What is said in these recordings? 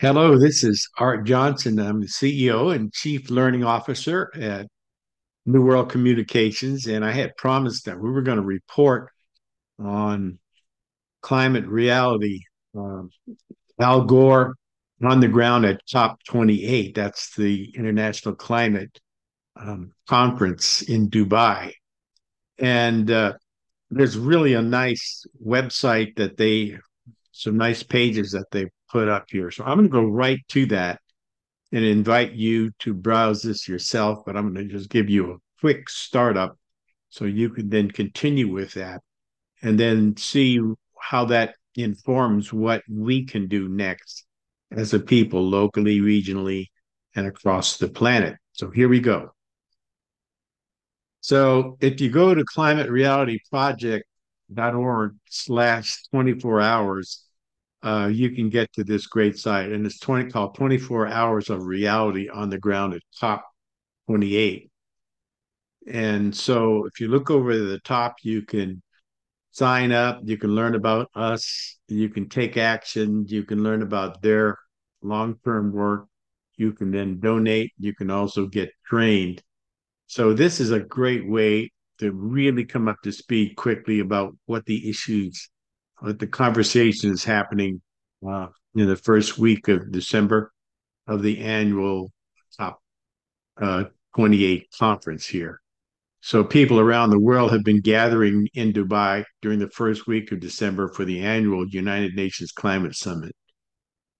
Hello, this is Art Johnson. I'm the CEO and Chief Learning Officer at New World Communications, and I had promised that we were going to report on climate reality. Um, Al Gore on the ground at COP28. That's the International Climate um, Conference in Dubai. And uh, there's really a nice website that they, some nice pages that they put up here. So I'm going to go right to that and invite you to browse this yourself, but I'm going to just give you a quick startup so you can then continue with that and then see how that informs what we can do next as a people, locally, regionally, and across the planet. So here we go. So if you go to climate reality climaterealityproject.org slash 24 hours, uh, you can get to this great site. And it's 20 called 24 Hours of Reality on the Ground at COP 28. And so if you look over the top, you can sign up, you can learn about us, you can take action, you can learn about their long term work, you can then donate, you can also get trained. So, this is a great way to really come up to speed quickly about what the issues, the conversation is happening uh, in the first week of December of the annual COP uh, 28 conference here. So people around the world have been gathering in Dubai during the first week of December for the annual United Nations Climate Summit.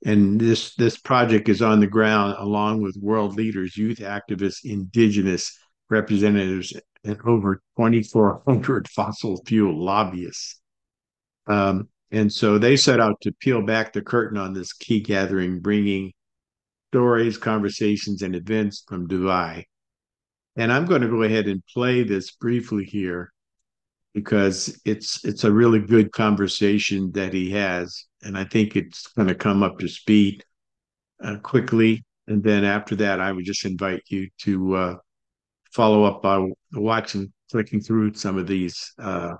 And this this project is on the ground along with world leaders, youth activists, indigenous representatives, and over 2,400 fossil fuel lobbyists. Um, and so they set out to peel back the curtain on this key gathering, bringing stories, conversations, and events from Dubai and I'm going to go ahead and play this briefly here because it's it's a really good conversation that he has, and I think it's going to come up to speed uh, quickly. And then after that, I would just invite you to uh, follow up by watching, clicking through some of these uh,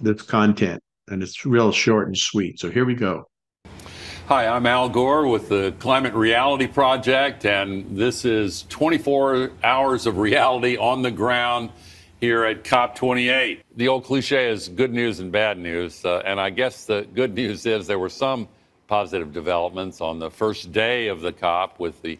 this content, and it's real short and sweet. So here we go. Hi, I'm Al Gore with the Climate Reality Project, and this is 24 hours of reality on the ground here at COP28. The old cliche is good news and bad news, uh, and I guess the good news is there were some positive developments on the first day of the COP with the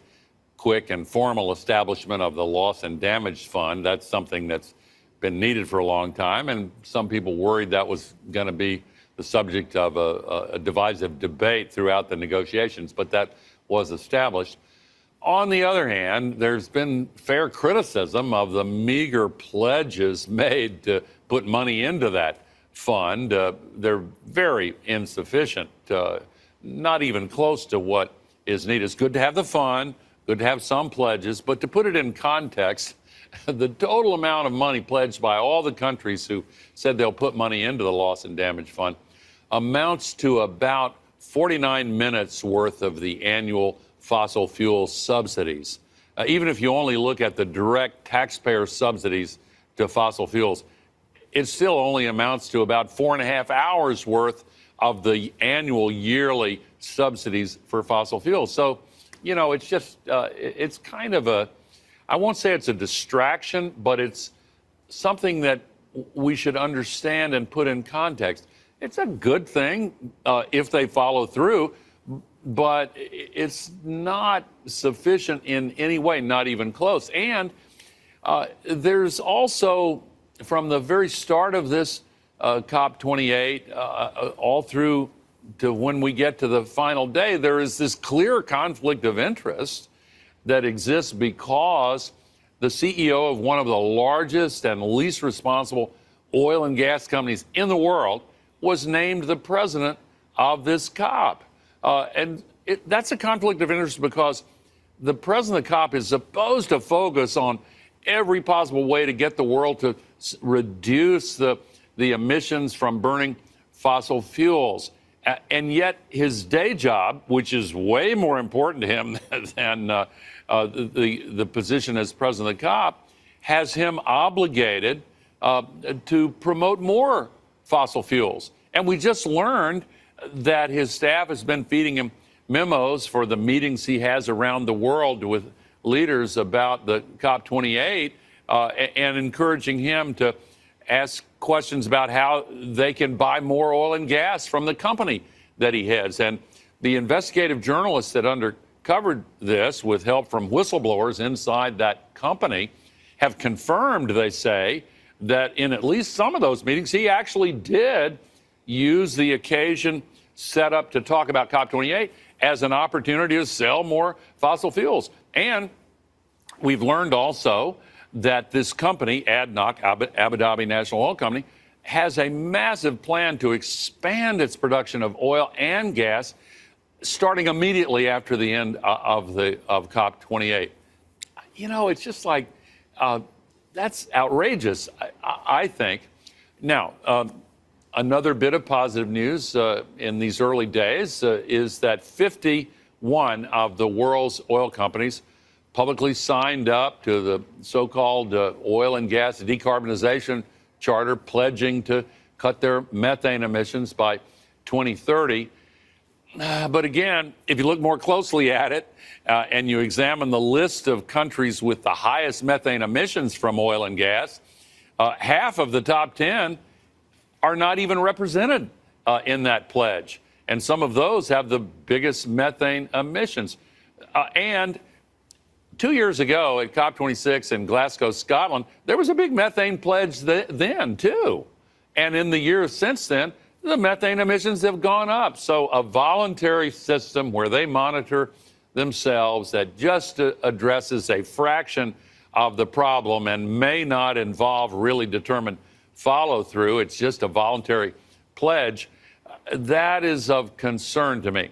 quick and formal establishment of the Loss and Damage Fund. That's something that's been needed for a long time, and some people worried that was going to be the subject of a, a divisive debate throughout the negotiations, but that was established. On the other hand, there's been fair criticism of the meager pledges made to put money into that fund. Uh, they're very insufficient, uh, not even close to what is needed. It's good to have the fund, to have some pledges, but to put it in context, the total amount of money pledged by all the countries who said they'll put money into the loss and damage fund amounts to about 49 minutes worth of the annual fossil fuel subsidies. Uh, even if you only look at the direct taxpayer subsidies to fossil fuels, it still only amounts to about four and a half hours worth of the annual yearly subsidies for fossil fuels. So, you know, it's just, uh, it's kind of a, I won't say it's a distraction, but it's something that we should understand and put in context it's a good thing uh, if they follow through, but it's not sufficient in any way, not even close. And uh, there's also, from the very start of this uh, COP28, uh, uh, all through to when we get to the final day, there is this clear conflict of interest that exists because the CEO of one of the largest and least responsible oil and gas companies in the world was named the president of this COP. Uh, and it, that's a conflict of interest because the president of the COP is supposed to focus on every possible way to get the world to reduce the, the emissions from burning fossil fuels. And yet, his day job, which is way more important to him than uh, uh, the, the position as president of the COP, has him obligated uh, to promote more fossil fuels. And we just learned that his staff has been feeding him memos for the meetings he has around the world with leaders about the COP28 uh, and encouraging him to ask questions about how they can buy more oil and gas from the company that he heads. And the investigative journalists that uncovered this with help from whistleblowers inside that company have confirmed, they say, that in at least some of those meetings, he actually did use the occasion set up to talk about COP28 as an opportunity to sell more fossil fuels. And we've learned also that this company, ADNOC, Abu Dhabi National Oil Company, has a massive plan to expand its production of oil and gas starting immediately after the end uh, of the of COP28. You know, it's just like uh, that's outrageous. I, I think. Now, um, another bit of positive news uh, in these early days uh, is that 51 of the world's oil companies publicly signed up to the so-called uh, oil and gas decarbonization charter, pledging to cut their methane emissions by 2030. Uh, but again, if you look more closely at it uh, and you examine the list of countries with the highest methane emissions from oil and gas, uh, half of the top 10 are not even represented uh, in that pledge. And some of those have the biggest methane emissions. Uh, and two years ago at COP26 in Glasgow, Scotland, there was a big methane pledge th- then, too. And in the years since then, the methane emissions have gone up. So, a voluntary system where they monitor themselves that just uh, addresses a fraction of the problem and may not involve really determined follow through, it's just a voluntary pledge, that is of concern to me.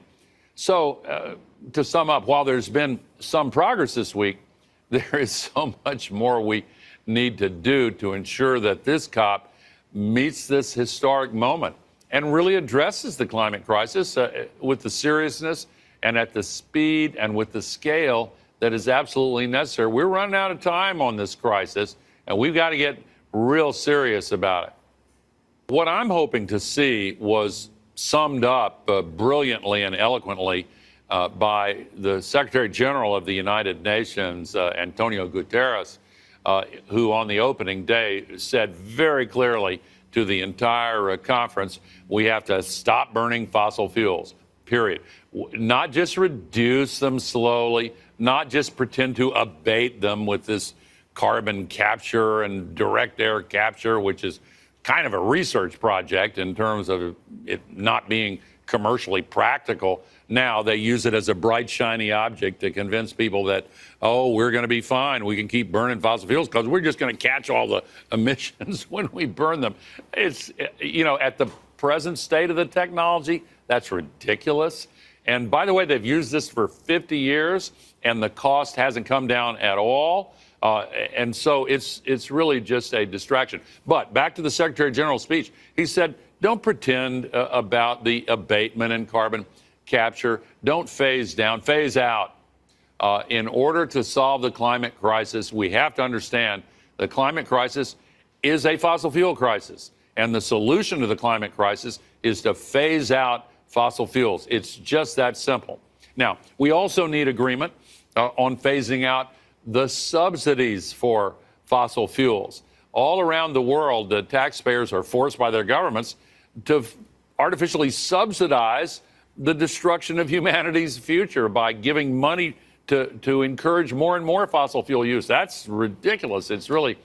So, uh, to sum up, while there's been some progress this week, there is so much more we need to do to ensure that this COP meets this historic moment and really addresses the climate crisis uh, with the seriousness and at the speed and with the scale that is absolutely necessary. We're running out of time on this crisis, and we've got to get real serious about it. What I'm hoping to see was summed up uh, brilliantly and eloquently uh, by the Secretary General of the United Nations, uh, Antonio Guterres, uh, who on the opening day said very clearly to the entire uh, conference we have to stop burning fossil fuels, period. Not just reduce them slowly, not just pretend to abate them with this carbon capture and direct air capture, which is kind of a research project in terms of it not being commercially practical now they use it as a bright, shiny object to convince people that, oh, we're going to be fine. We can keep burning fossil fuels because we're just going to catch all the emissions when we burn them. It's, you know, at the present state of the technology, that's ridiculous. And by the way, they've used this for 50 years, and the cost hasn't come down at all. Uh, and so it's it's really just a distraction. But back to the Secretary General's speech, he said, "Don't pretend uh, about the abatement and carbon capture. Don't phase down, phase out. Uh, in order to solve the climate crisis, we have to understand the climate crisis is a fossil fuel crisis. And the solution to the climate crisis is to phase out fossil fuels. It's just that simple. Now, we also need agreement uh, on phasing out the subsidies for fossil fuels. All around the world, the taxpayers are forced by their governments to artificially subsidize the destruction of humanity's future by giving money to, to encourage more and more fossil fuel use. That's ridiculous. It's really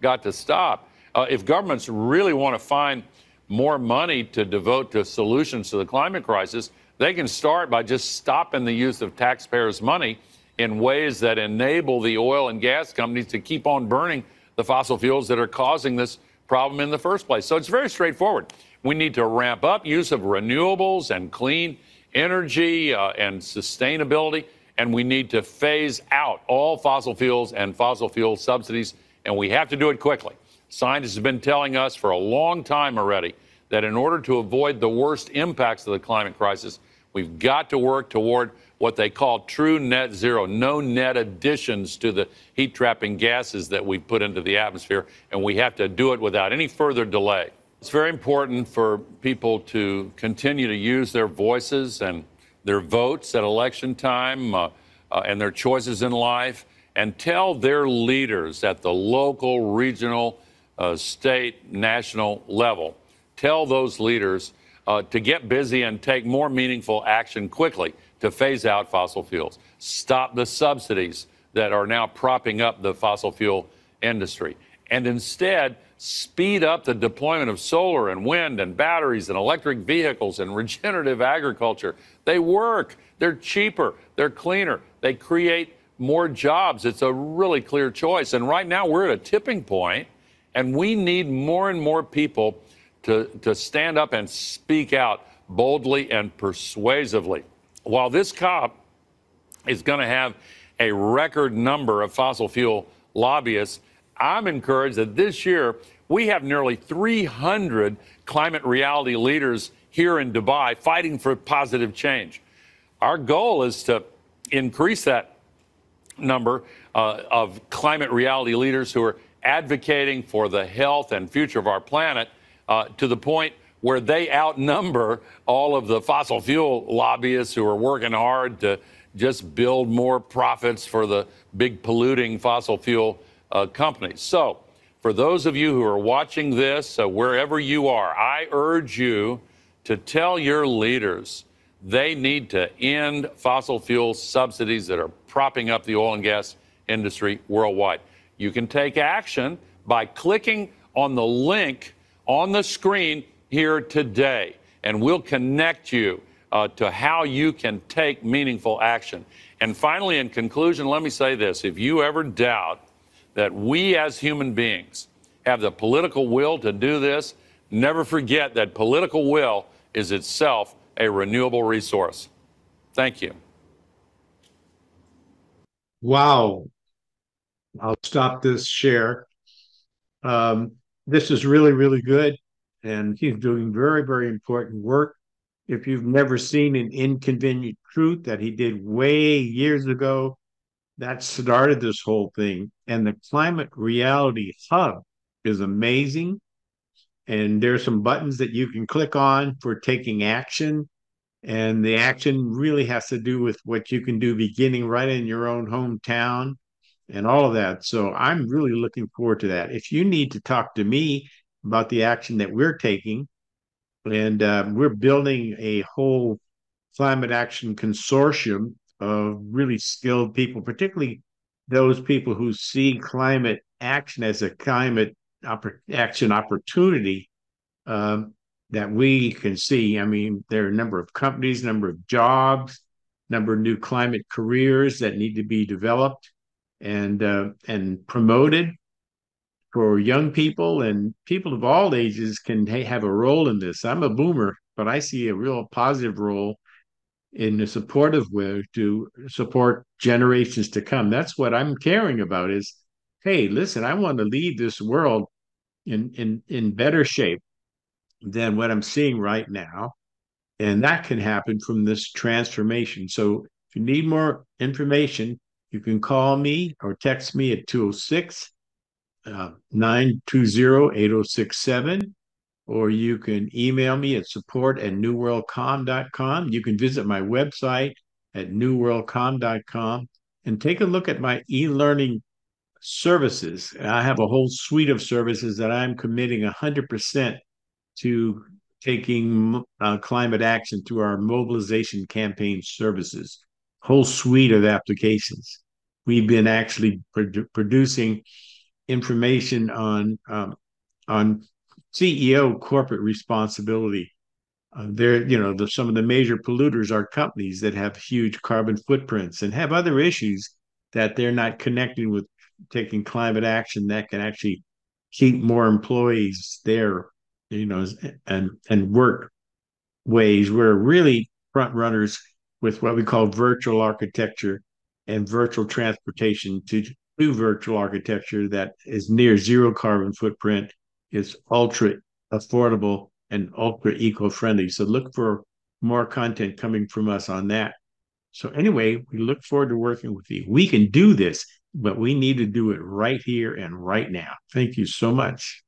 got to stop. Uh, if governments really want to find more money to devote to solutions to the climate crisis, they can start by just stopping the use of taxpayers' money in ways that enable the oil and gas companies to keep on burning the fossil fuels that are causing this problem in the first place. So it's very straightforward. We need to ramp up use of renewables and clean energy uh, and sustainability, and we need to phase out all fossil fuels and fossil fuel subsidies, and we have to do it quickly. Scientists have been telling us for a long time already that in order to avoid the worst impacts of the climate crisis, we've got to work toward what they call true net zero, no net additions to the heat trapping gases that we put into the atmosphere, and we have to do it without any further delay. It's very important for people to continue to use their voices and their votes at election time uh, uh, and their choices in life and tell their leaders at the local, regional, uh, state, national level, tell those leaders uh, to get busy and take more meaningful action quickly to phase out fossil fuels. Stop the subsidies that are now propping up the fossil fuel industry. And instead, speed up the deployment of solar and wind and batteries and electric vehicles and regenerative agriculture. They work, they're cheaper, they're cleaner, they create more jobs. It's a really clear choice. And right now, we're at a tipping point, and we need more and more people to, to stand up and speak out boldly and persuasively. While this COP is going to have a record number of fossil fuel lobbyists, I'm encouraged that this year we have nearly 300 climate reality leaders here in Dubai fighting for positive change. Our goal is to increase that number uh, of climate reality leaders who are advocating for the health and future of our planet uh, to the point where they outnumber all of the fossil fuel lobbyists who are working hard to just build more profits for the big polluting fossil fuel uh, companies. So, for those of you who are watching this, uh, wherever you are, I urge you to tell your leaders they need to end fossil fuel subsidies that are propping up the oil and gas industry worldwide. You can take action by clicking on the link on the screen here today, and we'll connect you uh, to how you can take meaningful action. And finally, in conclusion, let me say this if you ever doubt that we as human beings have the political will to do this, never forget that political will is itself a renewable resource. Thank you. Wow. I'll stop this share. Um, this is really, really good. And he's doing very, very important work. If you've never seen an inconvenient truth that he did way years ago, that started this whole thing. And the Climate Reality Hub is amazing. And there's some buttons that you can click on for taking action. And the action really has to do with what you can do beginning right in your own hometown and all of that. So I'm really looking forward to that. If you need to talk to me about the action that we're taking, and uh, we're building a whole climate action consortium of really skilled people, particularly those people who see climate action as a climate action opportunity um, that we can see. I mean, there are a number of companies, number of jobs, number of new climate careers that need to be developed and uh, and promoted for young people and people of all ages can have a role in this. I'm a boomer, but I see a real positive role in a supportive way to support generations to come. That's what I'm caring about is, hey, listen, I want to leave this world in in in better shape than what I'm seeing right now. And that can happen from this transformation. So if you need more information, you can call me or text me at 206 uh, 920 8067 or you can email me at support at newworldcom.com. You can visit my website at newworldcom.com and take a look at my e learning services. I have a whole suite of services that I'm committing 100% to taking uh, climate action through our mobilization campaign services, whole suite of applications. We've been actually produ- producing information on um, on CEO corporate responsibility. Uh, there, you know, the, some of the major polluters are companies that have huge carbon footprints and have other issues that they're not connecting with taking climate action that can actually keep more employees there, you know, and and work ways. We're really front runners with what we call virtual architecture and virtual transportation to do virtual architecture that is near zero carbon footprint is ultra affordable and ultra eco-friendly. So look for more content coming from us on that. So anyway, we look forward to working with you. We can do this, but we need to do it right here and right now. Thank you so much.